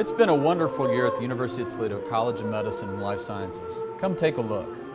It's been a wonderful year at the University of Toledo College of Medicine and Life Sciences. Come take a look.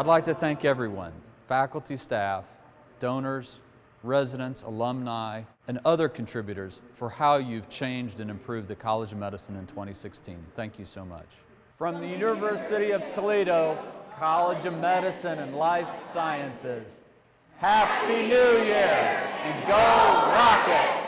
I'd like to thank everyone, faculty, staff, donors, residents, alumni, and other contributors for how you've changed and improved the College of Medicine in 2016. Thank you so much. From the University of Toledo, College of Medicine and Life Sciences, Happy New Year and go Rockets!